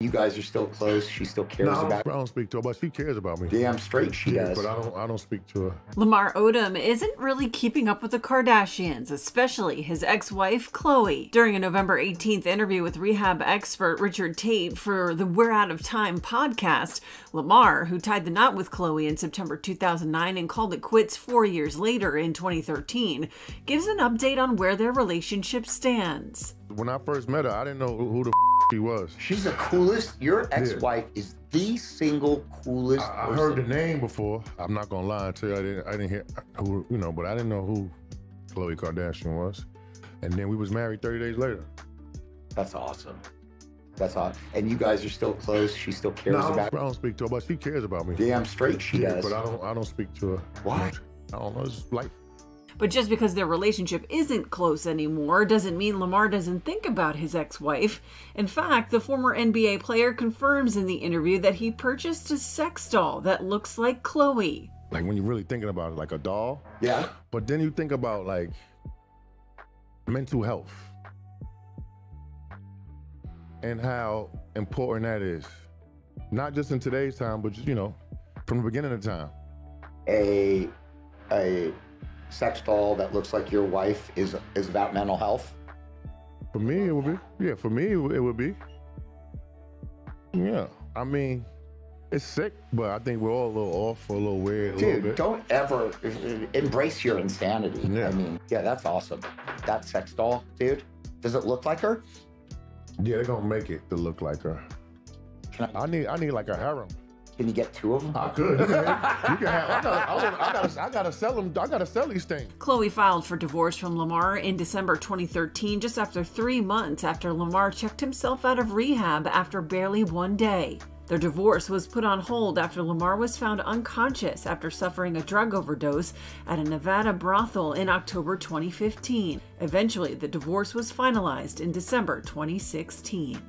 You guys are still close. She still cares No, I don't, about I don't speak to her, but she cares about me. Damn straight she Yeah, does. but I don't. I don't speak to her. Lamar Odom isn't really keeping up with the Kardashians, especially his ex wife, Khloe. During a November 18th interview with rehab expert Richard Taite for the We're Out of Time podcast, Lamar, who tied the knot with Khloe in September 2009 and called it quits four years later in 2013, gives an update on where their relationship stands. When I first met her, I didn't know who, who the she was. She's the coolest. Your ex-wife is the single coolest I, I heard the name before. I'm not gonna lie to you. I didn't. I didn't hear who you know, but I didn't know who Khloe Kardashian was. And then we was married 30 days later. That's awesome. That's awesome. And you guys are still close. She still cares No, I don't, about I don't speak to her, but she cares about me. Damn straight she yeah, does. but I don't. I don't speak to her. Why? much. I don't know. It's life. But just because their relationship isn't close anymore doesn't mean Lamar doesn't think about his ex wife. In fact, the former NBA player confirms in the interview that he purchased a sex doll that looks like Khloe. Like when you're really thinking about it, like a doll. yeah. But then you think about like mental health and how important that is. Not just in today's time, but just, you know, from the beginning of time. A a sex doll that looks like your wife is is about mental health. For me, it would be. Yeah, for me, it would- be. Yeah, I mean, it's sick, but I think we're all a little off, a little weird, a little Dude, bit. don't ever embrace your insanity. Yeah. I mean, yeah, that's awesome. That sex doll, dude. Does it look like her? Yeah, they're gonna make it to look like her. Can I, I need, I need like a harem. Can you get two of them? I could. You can have. You can have I, gotta, I, wanna, I, gotta, I gotta sell them. I gotta sell these things. Khloe filed for divorce from Lamar in December 2013, just after three months after Lamar checked himself out of rehab after barely one day. Their divorce was put on hold after Lamar was found unconscious after suffering a drug overdose at a Nevada brothel in October 2015. Eventually, the divorce was finalized in December 2016.